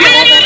Yeah.